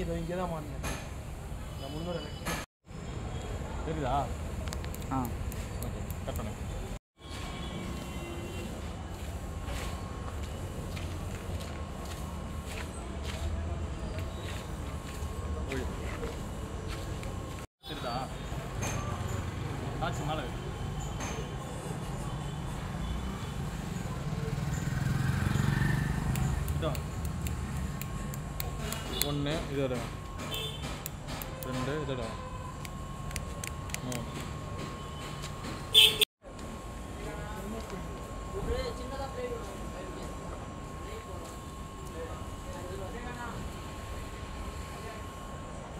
இதோ இங்கே தான் மாட்டினேன் முந்நூறு எனக்கு தெரியுதா? ஆ. ஓகே கட் பண்ணு. தெரியுதா? ஆச்சு மேலே இதோ ஒன்று இதோட ரெண்டு இதோட மூணு.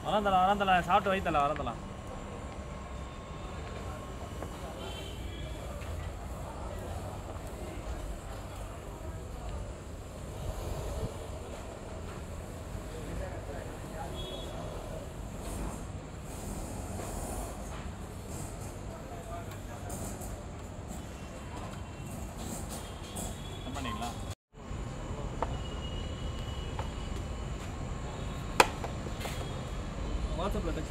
வரந்தலாம் வரந்தலாம் சாப்பிட்டு வைத்தலாம் வரந்தலாம் banget sebelah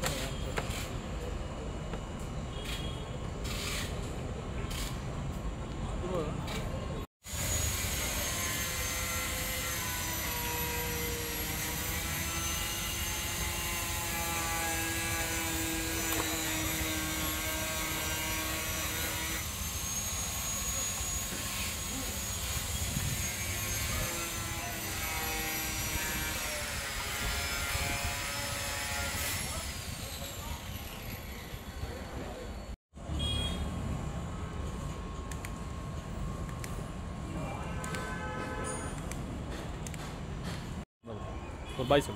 और बाईस